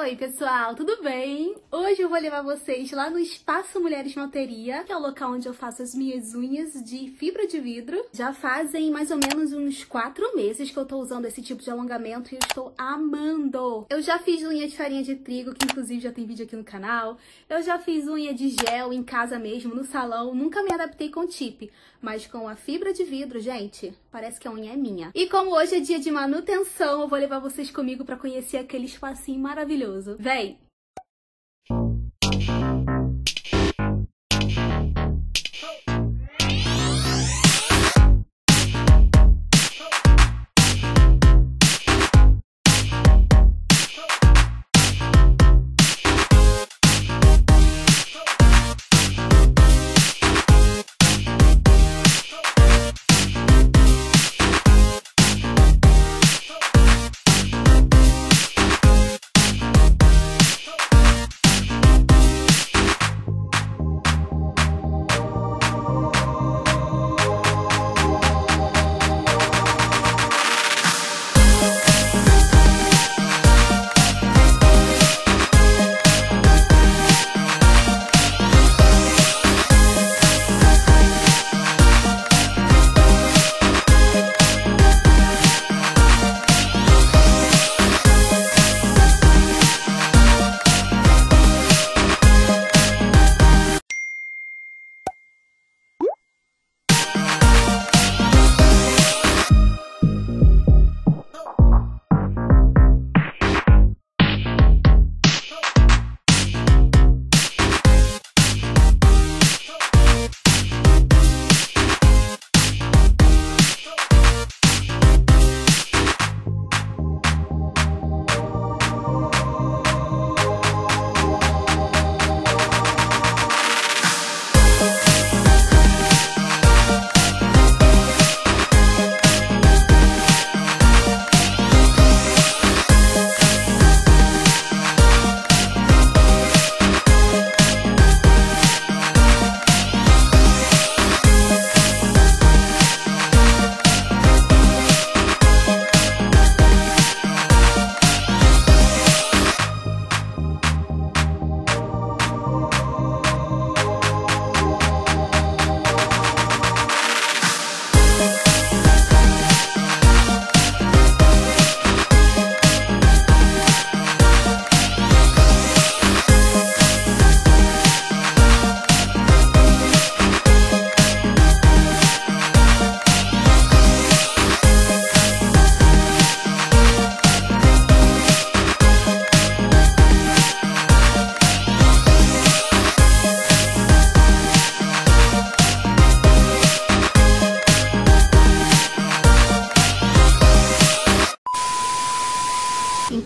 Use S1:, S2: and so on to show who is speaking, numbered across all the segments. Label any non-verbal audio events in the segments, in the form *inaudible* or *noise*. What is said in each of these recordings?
S1: Oi, pessoal, tudo bem? Hoje eu vou levar vocês lá no Espaço Mulheres Malteria, que é o local onde eu faço as minhas unhas de fibra de vidro. Já fazem mais ou menos uns quatro meses que eu tô usando esse tipo de alongamento e eu estou amando! Eu já fiz unha de farinha de trigo, que inclusive já tem vídeo aqui no canal. Eu já fiz unha de gel em casa mesmo, no salão. Nunca me adaptei com tip, mas com a fibra de vidro, gente, parece que a unha é minha. E como hoje é dia de manutenção, eu vou levar vocês comigo pra conhecer aquele espacinho maravilhoso maravilhoso. Véi,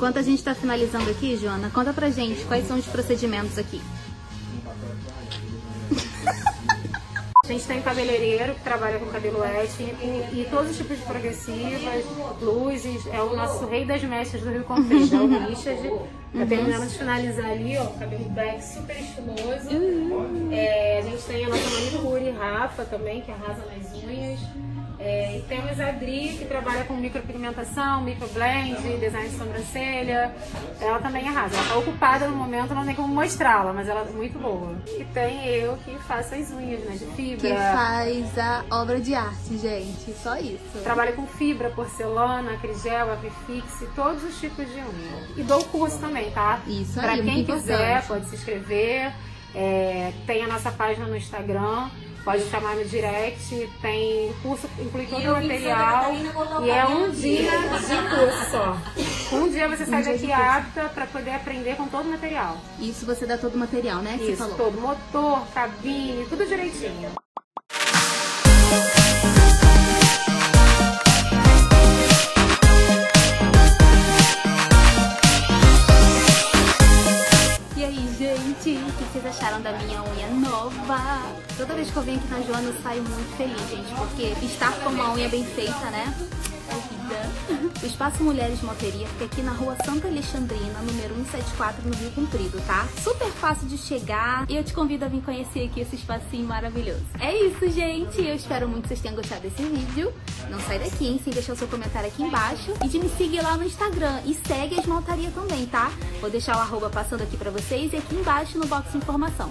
S1: Enquanto a gente está finalizando aqui, Joana, conta pra gente quais são os procedimentos aqui. *laughs*
S2: A gente tem cabeleireiro que trabalha com cabelo wet e, e, todos os tipos de progressivas, luzes. É o nosso rei das mechas do Rio Comprido, é o *laughs* Richard. Tá terminando de finalizar ali, ó, cabelo black super estiloso. Uhum. É, a gente tem a nossa Rafa também, que arrasa nas unhas. É, e temos a Adri, que trabalha com micropigmentação, microblend, design de sobrancelha. Ela também arrasa. Ela está ocupada no momento, não tem como mostrá-la, mas ela é muito boa. E tem eu que faço as unhas, né, de fibra.
S1: Que faz a obra de arte, gente, só isso.
S2: Trabalho com fibra, porcelana, acrigel, acrifix, todos os tipos de unha. E dou curso também, tá?
S1: Isso
S2: pra
S1: aí,
S2: quem quiser,
S1: importante.
S2: pode se inscrever. É, tem a nossa página no Instagram Pode chamar no direct, tem curso, inclui todo o material e é um dia de curso só. Um dia você sai daqui apta para poder aprender com todo o material.
S1: Isso você dá todo o material, né?
S2: Isso, todo. Motor, cabine, tudo direitinho.
S1: vocês acharam da minha nova. Toda vez que eu venho aqui na Joana eu saio muito feliz, gente, porque estar com uma unha bem feita, né? É O Espaço Mulheres Moteria fica aqui na rua Santa Alexandrina, número 174, no Rio Comprido, tá? Super fácil de chegar e eu te convido a vir conhecer aqui esse espacinho maravilhoso. É isso, gente! Eu espero muito que vocês tenham gostado desse vídeo. Não sai daqui, hein? Sem deixar o seu comentário aqui embaixo. E de me seguir lá no Instagram. E segue a Esmaltaria também, tá? Vou deixar o arroba passando aqui pra vocês e aqui embaixo no box de informação.